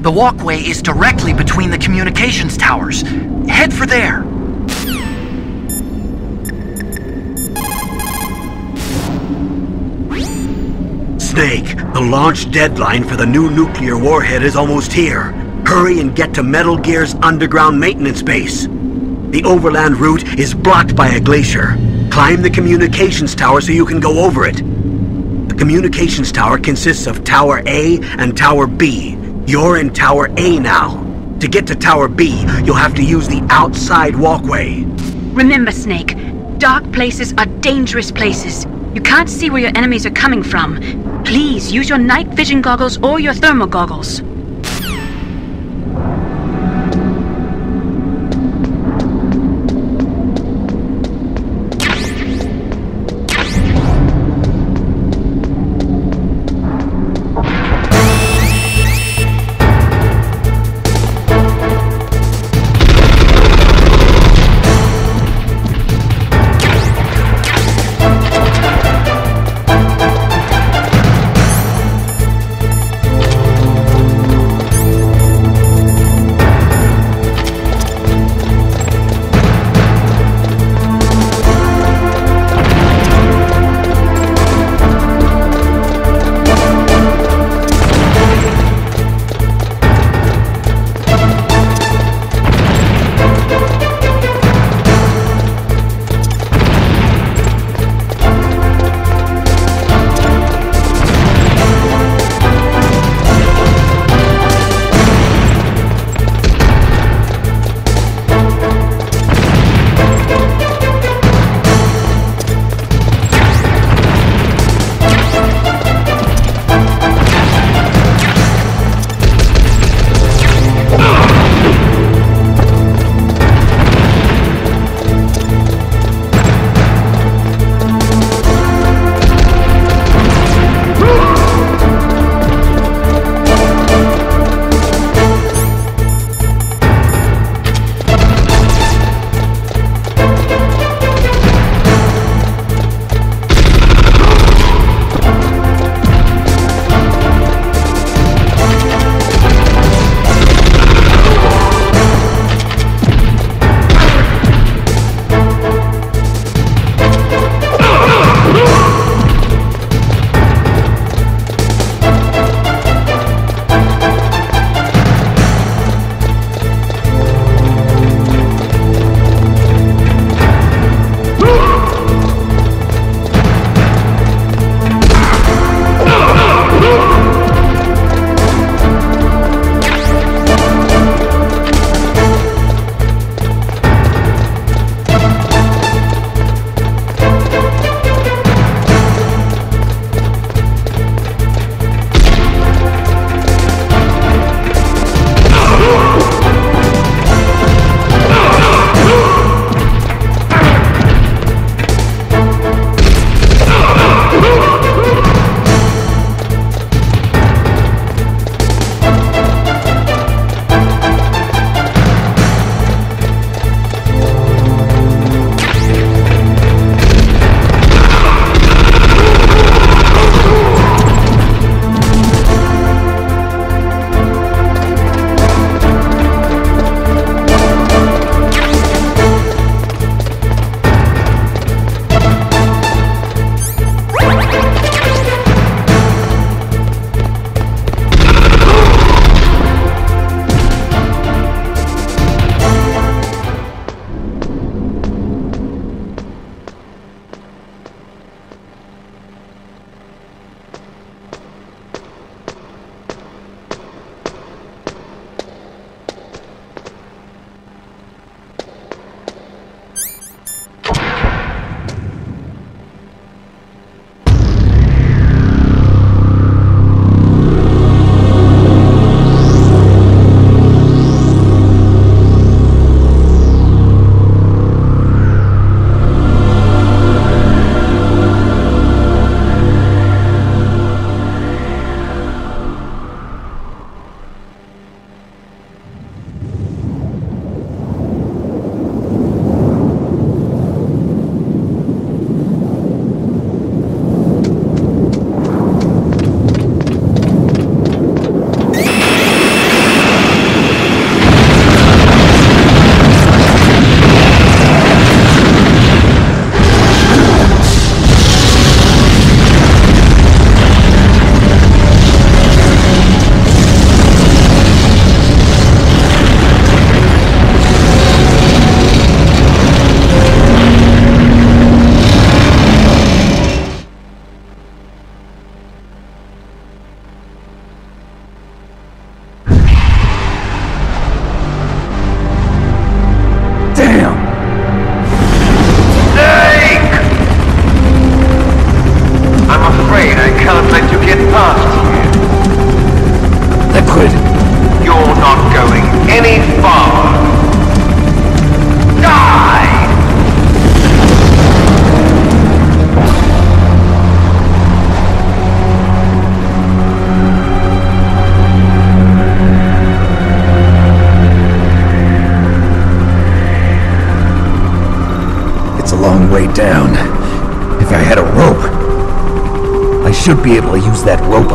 The walkway is directly between the communications towers. Head for there. Snake, the launch deadline for the new nuclear warhead is almost here. Hurry and get to Metal Gear's underground maintenance base. The overland route is blocked by a glacier. Climb the communications tower so you can go over it. The communications tower consists of Tower A and Tower B. You're in Tower A now. To get to Tower B, you'll have to use the outside walkway. Remember, Snake, dark places are dangerous places. You can't see where your enemies are coming from. Please use your night vision goggles or your thermal goggles.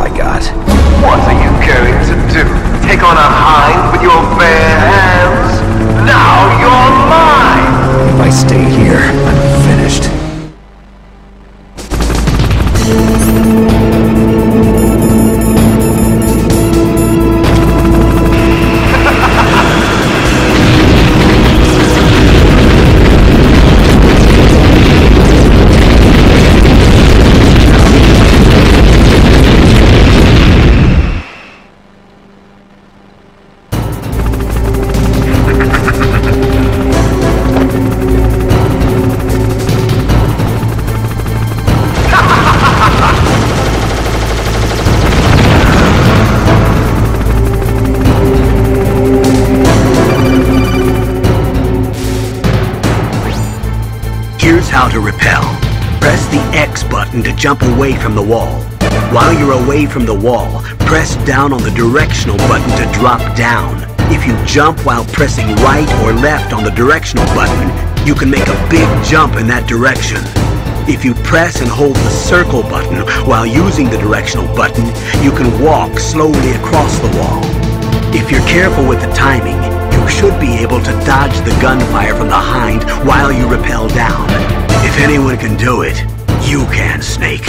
That rope I got. What are you going to do? Take on a hind with your bare hands? Now you're mine! If I stay here, I'm X button to jump away from the wall. While you're away from the wall, press down on the directional button to drop down. If you jump while pressing right or left on the directional button, you can make a big jump in that direction. If you press and hold the circle button while using the directional button, you can walk slowly across the wall. If you're careful with the timing, you should be able to dodge the gunfire from behind while you rappel down. If anyone can do it, you can, Snake.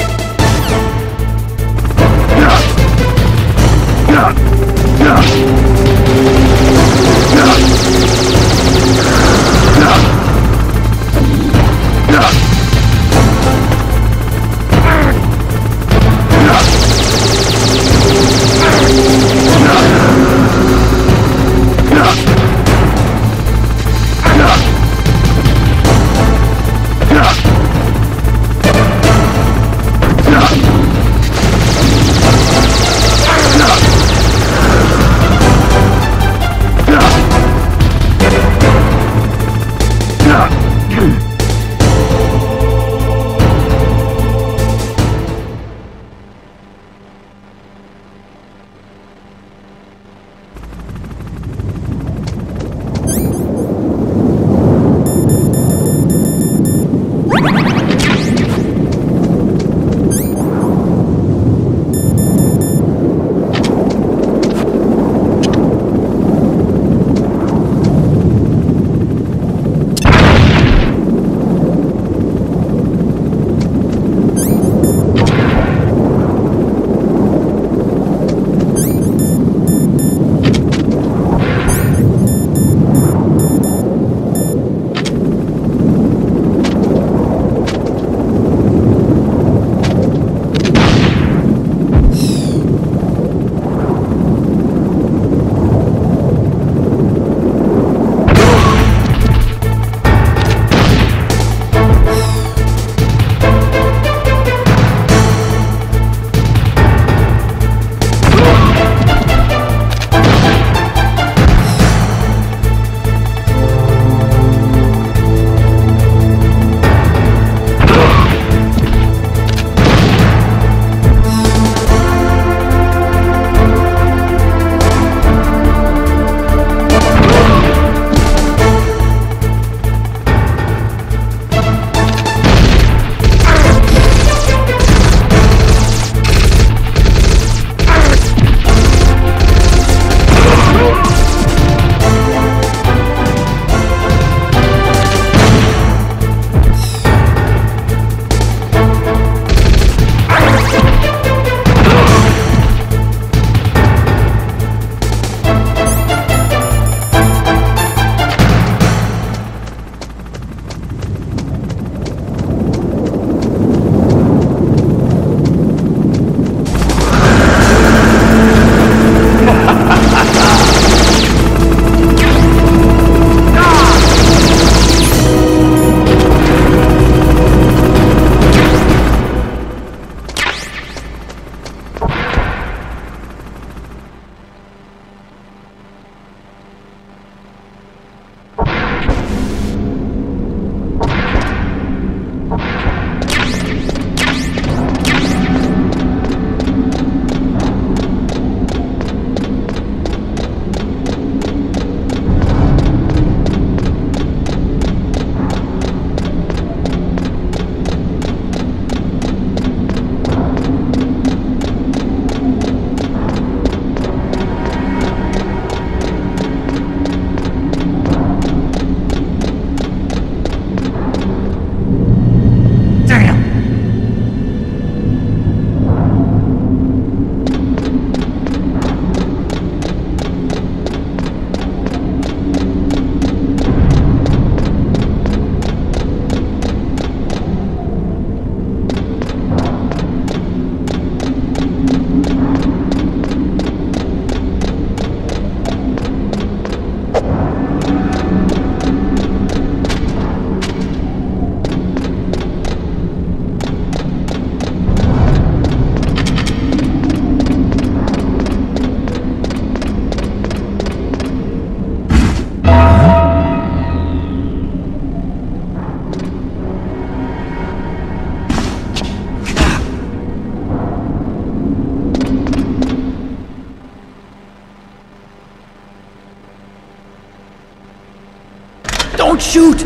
Shoot!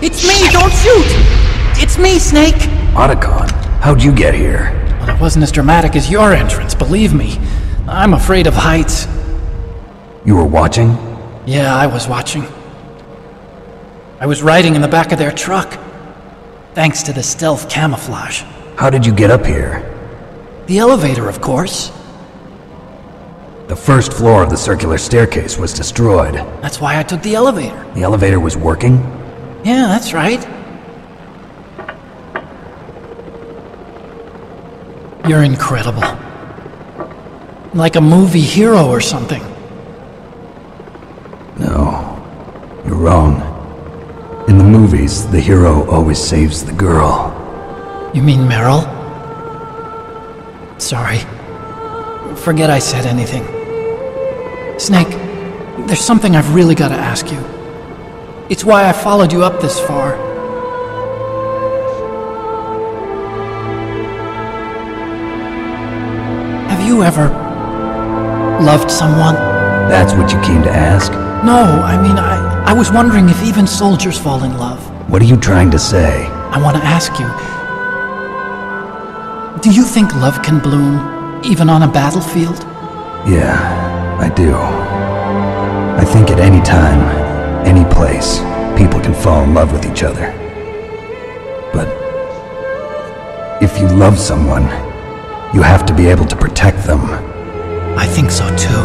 It's me! Don't shoot! It's me, Snake! Otacon, how'd you get here? Well, it wasn't as dramatic as your entrance, believe me. I'm afraid of heights. You were watching? Yeah, I was watching. I was riding in the back of their truck. Thanks to the stealth camouflage. How did you get up here? The elevator, of course. The first floor of the circular staircase was destroyed. That's why I took the elevator. The elevator was working? Yeah, that's right. You're incredible. Like a movie hero or something. No, you're wrong. In the movies, the hero always saves the girl. You mean Meryl? Sorry. Forget I said anything. Snake, there's something I've really got to ask you. It's why I followed you up this far. Have you ever loved someone? That's what you came to ask? No, I mean, I, I was wondering if even soldiers fall in love. What are you trying to say? I want to ask you Do you think love can bloom, even on a battlefield? Yeah, I do. I think at any time, any place, people can fall in love with each other. But if you love someone, you have to be able to protect them. I think so too.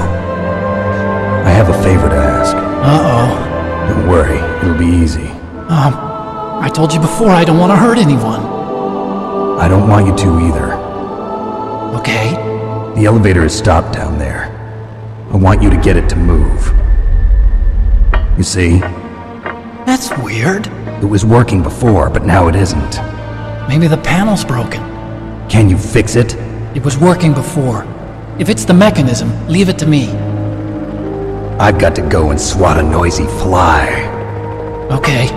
I have a favor to ask. Uh oh. Don't worry, it'll be easy. Um, I told you before I don't want to hurt anyone. I don't want you to either. Okay? The elevator is stopped down there. I want you to get it to move. You see, That's weird. it was working before, but now it isn't. Maybe the panel's broken. Can you fix it? It was working before. If it's the mechanism, leave it to me. I've got to go and swat a noisy fly. Okay.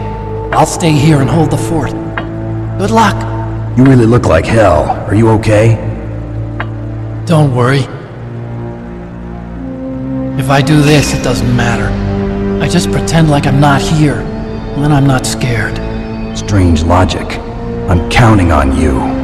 I'll stay here and hold the fort. Good luck. You really look like hell. Are you okay? Don't worry. If I do this, it doesn't matter. I just pretend like I'm not here. and Then I'm not scared. Strange logic. I'm counting on you.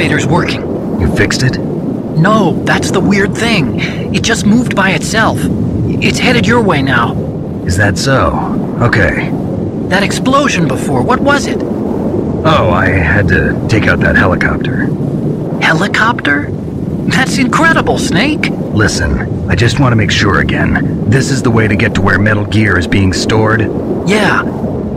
Elevator's working. You fixed it? No, that's the weird thing. It just moved by itself. It's headed your way now. Is that so? Okay. That explosion before, what was it? Oh, I had to take out that helicopter. Helicopter? That's incredible, Snake. Listen, I just want to make sure again. This is the way to get to where Metal Gear is being stored? Yeah.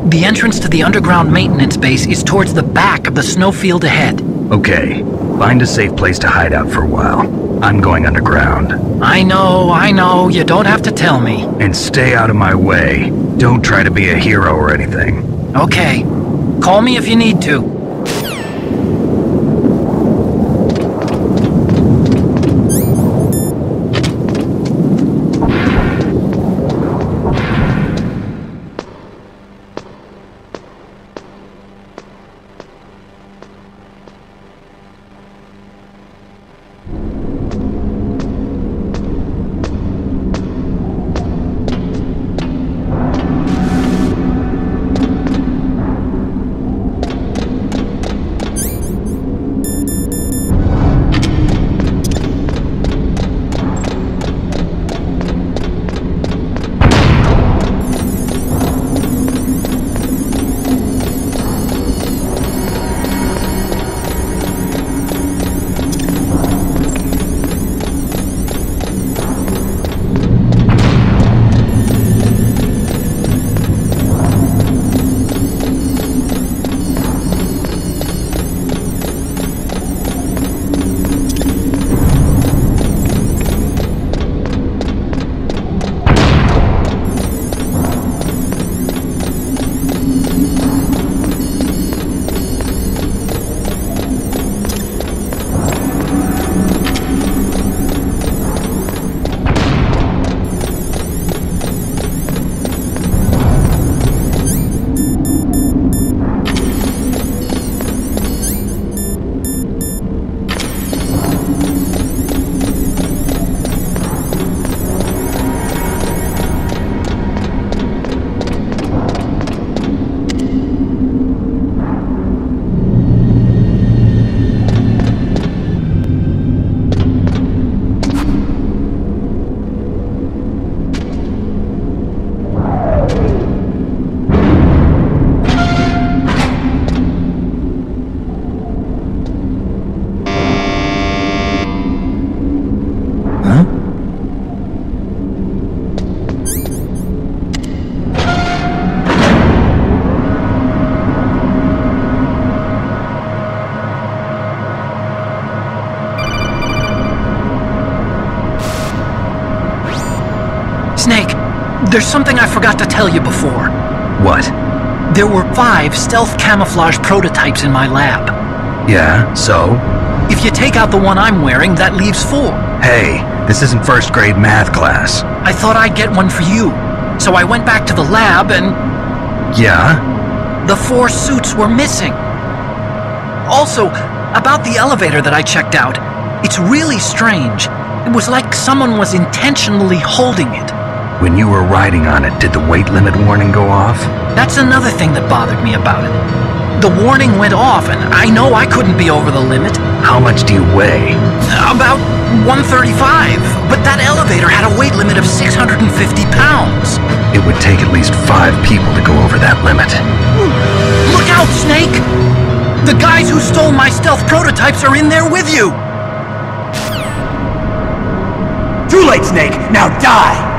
The entrance to the underground maintenance base is towards the back of the snowfield ahead. Okay. Find a safe place to hide out for a while. I'm going underground. I know, I know, you don't have to tell me. And stay out of my way. Don't try to be a hero or anything. Okay. Call me if you need to. There's something I forgot to tell you before. What? There were five stealth camouflage prototypes in my lab. Yeah, so? If you take out the one I'm wearing, that leaves four. Hey, this isn't first grade math class. I thought I'd get one for you. So I went back to the lab and Yeah? the four suits were missing. Also, about the elevator that I checked out, it's really strange. It was like someone was intentionally holding it. When you were riding on it, did the weight limit warning go off? That's another thing that bothered me about it. The warning went off, and I know I couldn't be over the limit. How much do you weigh? About 135, but that elevator had a weight limit of 650 pounds. It would take at least five people to go over that limit. Look out, Snake! The guys who stole my stealth prototypes are in there with you! Too late, Snake! Now die!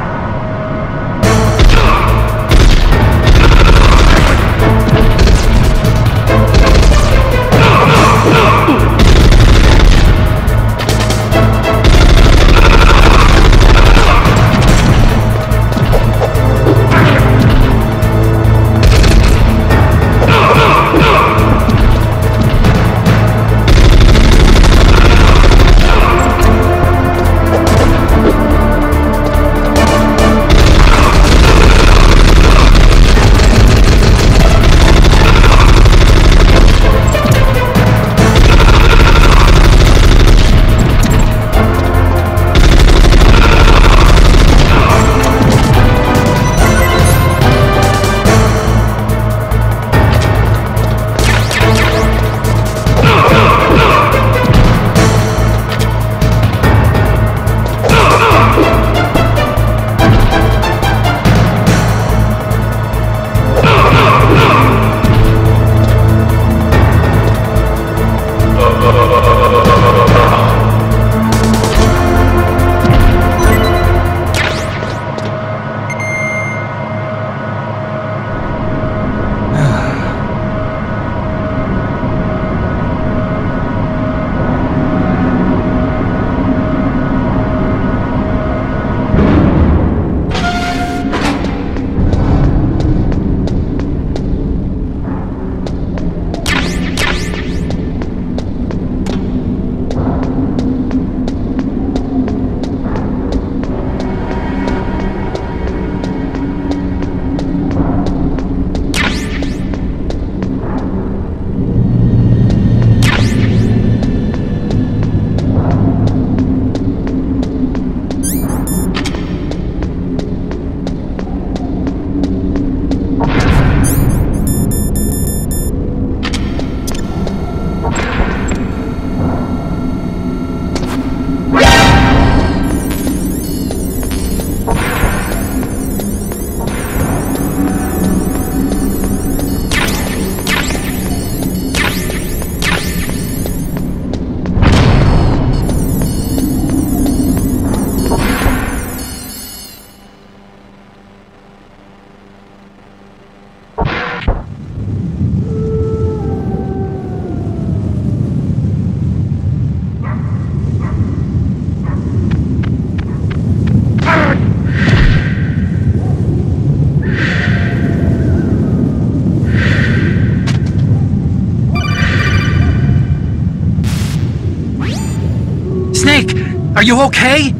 You okay?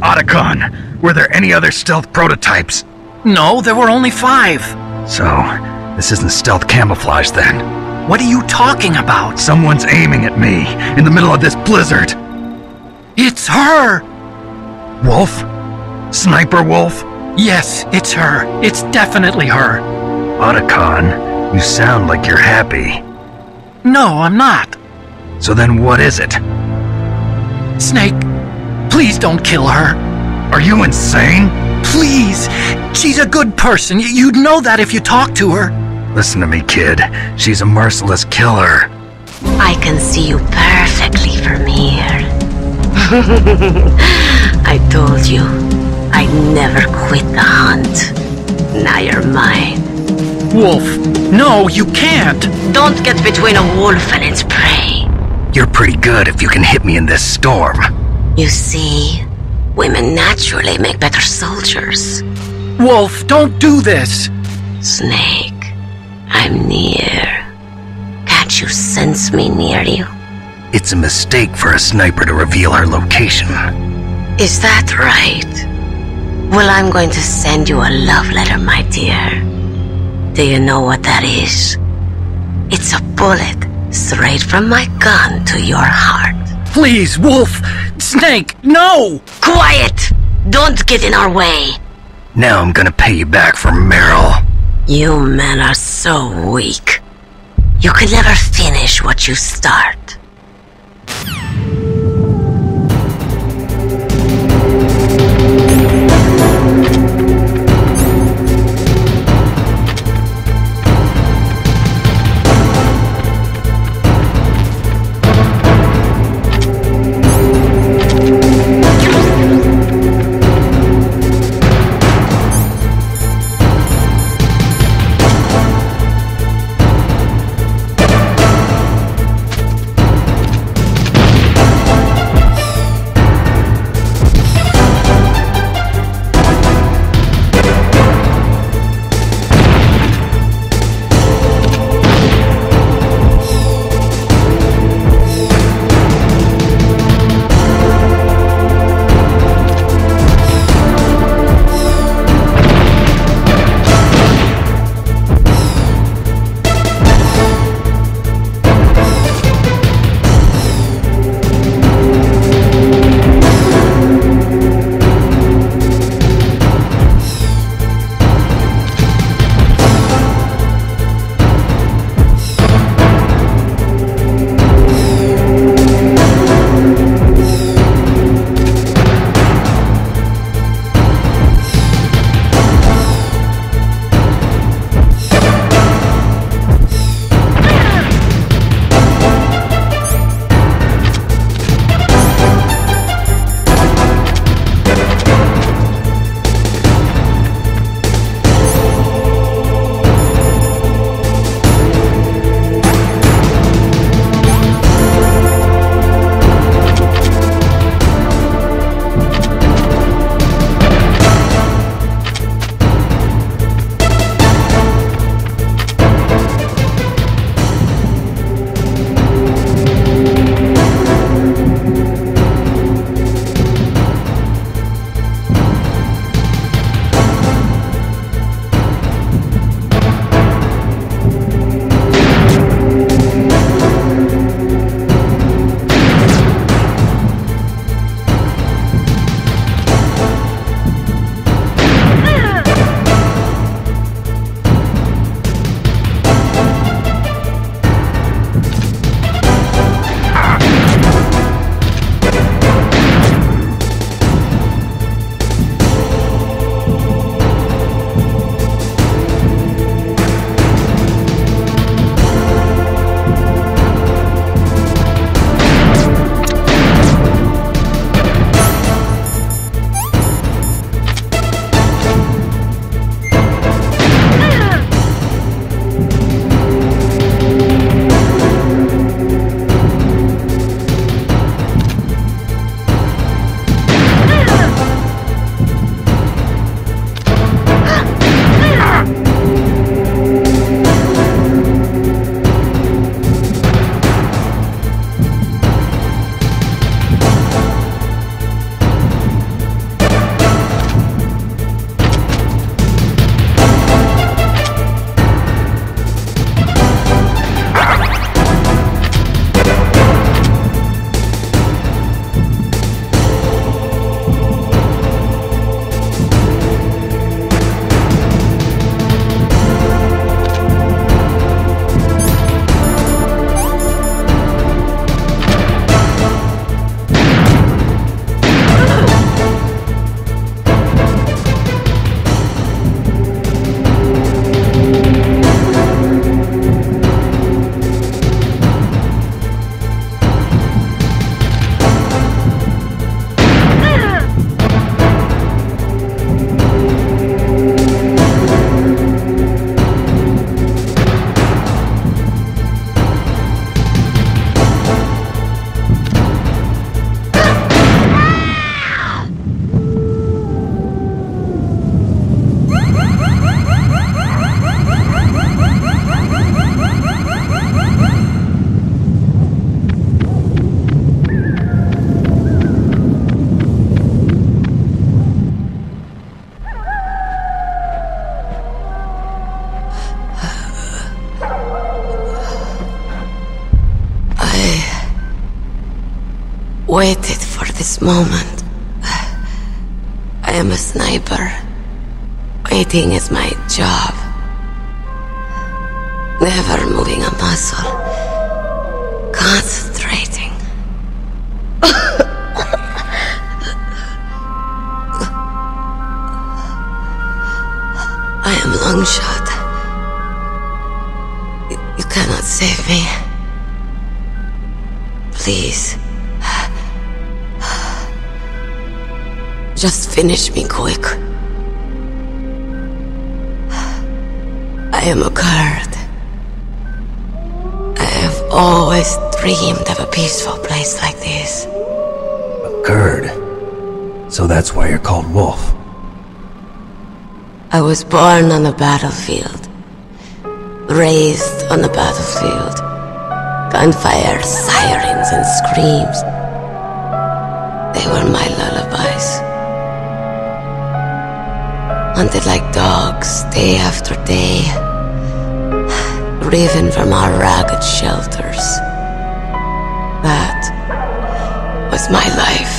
Otacon, were there any other stealth prototypes? No, there were only five. So, this isn't stealth camouflage then. What are you talking about? Someone's aiming at me in the middle of this blizzard. It's her! Wolf? Sniper Wolf? Yes, it's her. It's definitely her. Otacon, you sound like you're happy. No, I'm not. So then what is it? Snake, please don't kill her. Are you insane? Please! She's a good person. You'd know that if you talked to her. Listen to me, kid. She's a merciless killer. I can see you perfectly from here. I told you, I'd never quit the hunt. Now you're mine. Wolf, no, you can't. Don't get between a wolf and its prey. You're pretty good if you can hit me in this storm. You see, women naturally make better soldiers. Wolf, don't do this. Snake, I'm near. Can't you sense me near you? It's a mistake for a sniper to reveal her location. Is that right? Well, I'm going to send you a love letter, my dear. Do you know what that is? It's a bullet straight from my gun to your heart. Please, Wolf! Snake, no! Quiet! Don't get in our way. Now I'm gonna pay you back for Meryl. You men are so weak. You can never finish what you start. Moment. I am a sniper. Waiting is my job. Never moving a muscle. Concentrating. Finish me quick. I am a Kurd. I have always dreamed of a peaceful place like this. A Kurd. So that's why you're called Wolf. I was born on the battlefield. Raised on the battlefield. Gunfire, sirens, and screams. Hunted like dogs, day after day. Driven from our ragged shelters. That was my life.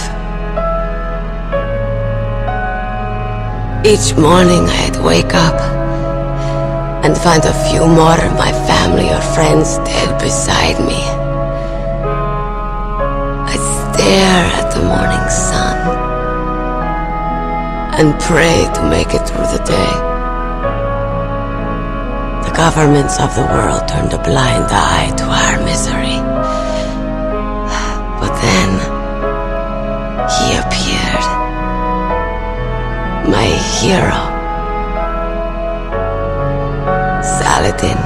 Each morning I'd wake up and find a few more of my family or friends dead beside me. I'd stare at the morning sun and pray to make it through the day. The governments of the world turned a blind eye to our misery. But then, he appeared. My hero. Saladin.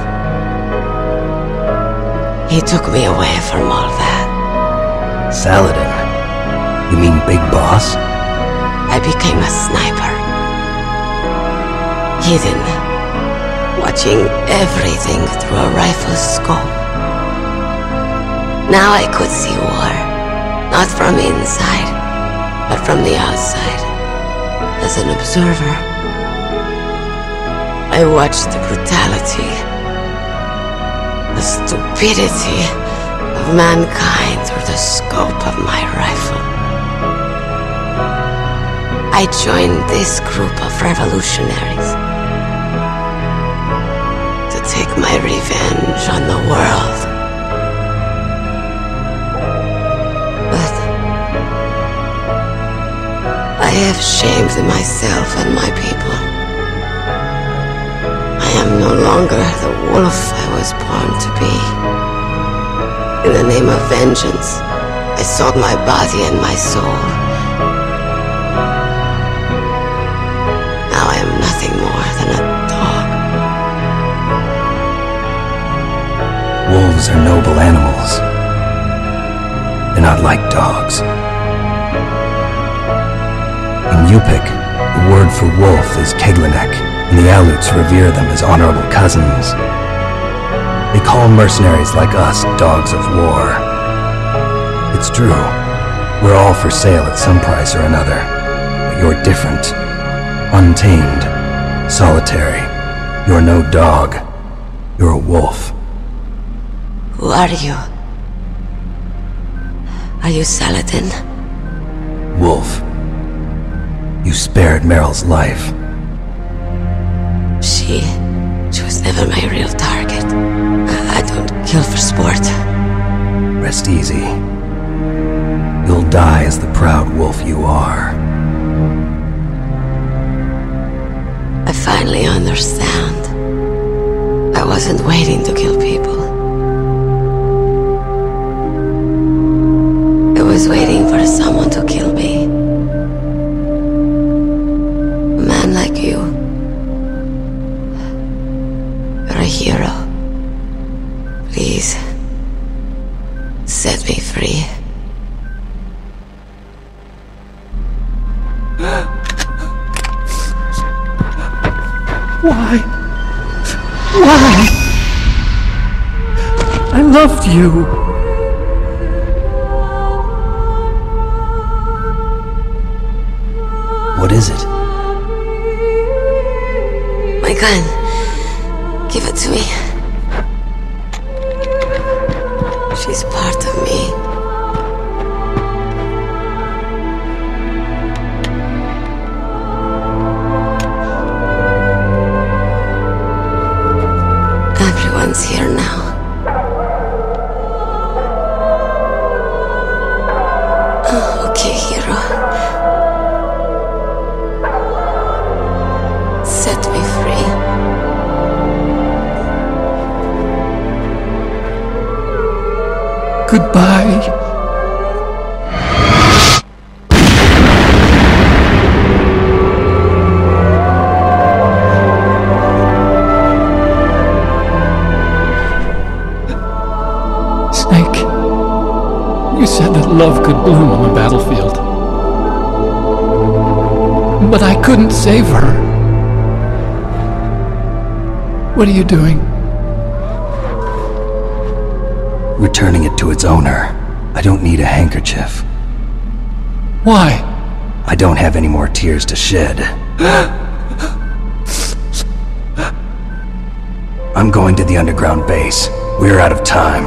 He took me away from all that. Saladin? You mean Big Boss? I became a sniper. Hidden. Watching everything through a rifle scope. Now I could see war. Not from inside, but from the outside. As an observer. I watched the brutality, the stupidity of mankind through the scope of my rifle. I joined this group of revolutionaries to take my revenge on the world. But I have shamed myself and my people. I am no longer the wolf I was born to be. In the name of vengeance, I sold my body and my soul. Wolves are noble animals. They're not like dogs. In Yupik, the word for wolf is Keglanek, and the Aleuts revere them as honorable cousins. They call mercenaries like us dogs of war. It's true, we're all for sale at some price or another, but you're different. Untamed, solitary. You're no dog. You're a wolf. Who are you? Are you Saladin? Wolf. You spared Meryl's life. She. She was never my real target. I, I don't kill for sport. Rest easy. You'll die as the proud wolf you are. I finally understand. I wasn't waiting to kill people. Was waiting for someone to kill me. A man like you. You're a hero. Please, set me free. Why? Why? I loved you. What is it? My gun. Give it to me. She's part Goodbye. Snake, you said that love could bloom on the battlefield. But I couldn't save her. What are you doing? Returning it to its owner. I don't need a handkerchief. Why? I don't have any more tears to shed. I'm going to the underground base. We're out of time.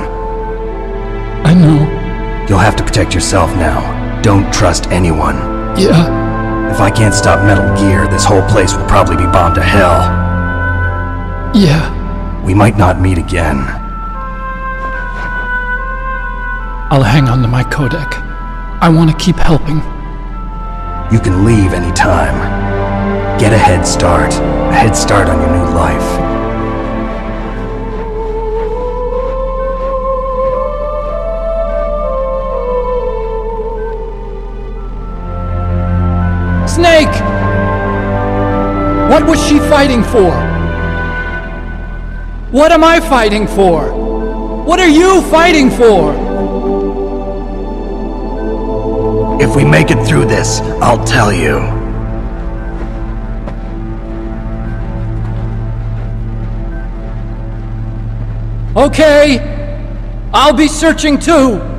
I know. You'll have to protect yourself now. Don't trust anyone. Yeah, If I can't stop Metal Gear, this whole place will probably be bombed to hell. yeah. We might not meet again. I'll hang on to my codec. I want to keep helping. You can leave anytime. Get a head start. A head start on your new life. Snake! What was she fighting for? What am I fighting for? What are you fighting for? If we make it through this, I'll tell you. Okay, I'll be searching too.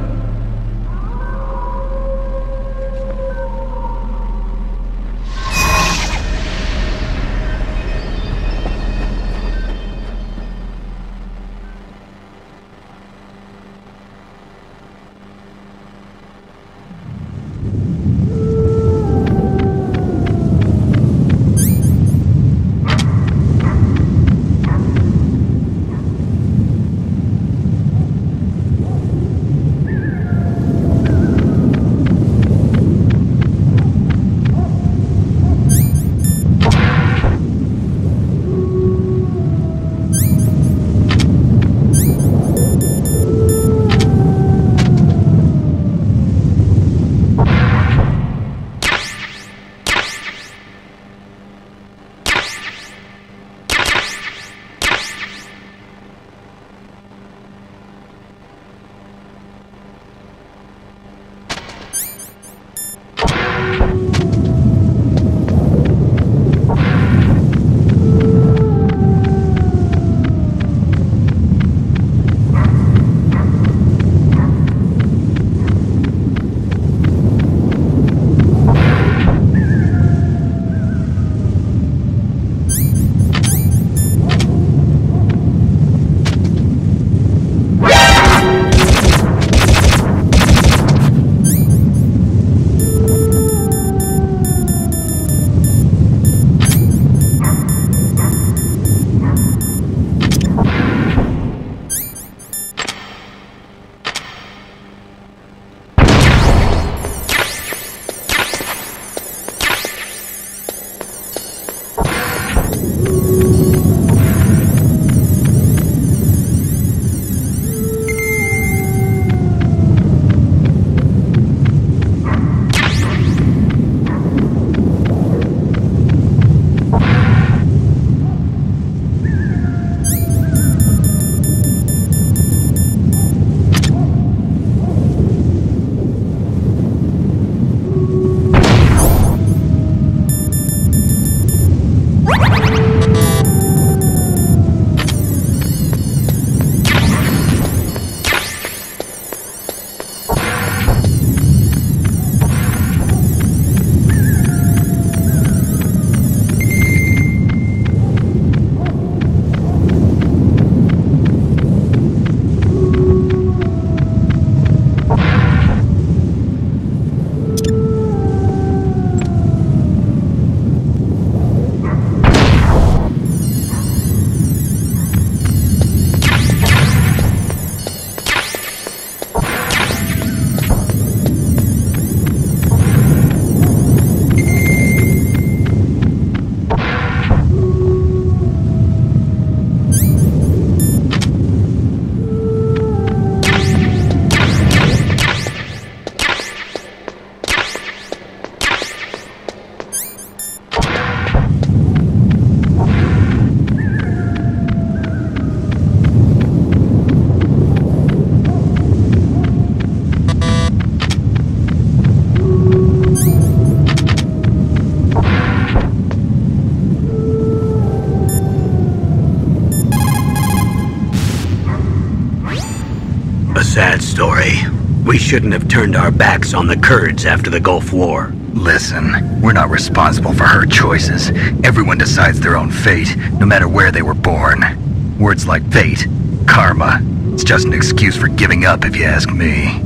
Story. We shouldn't have turned our backs on the Kurds after the Gulf War. Listen, we're not responsible for her choices. Everyone decides their own fate, no matter where they were born. Words like fate, karma, it's just an excuse for giving up if you ask me.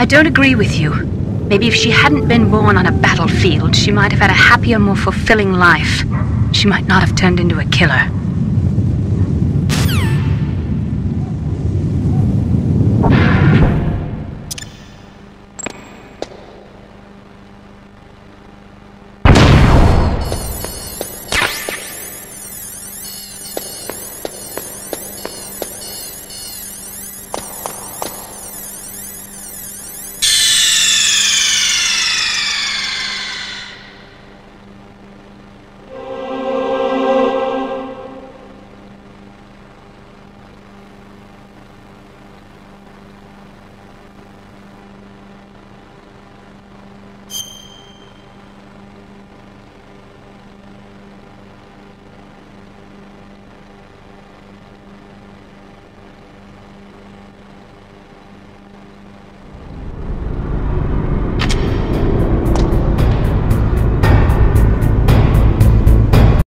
I don't agree with you. Maybe if she hadn't been born on a battlefield, she might have had a happier, more fulfilling life. She might not have turned into a killer.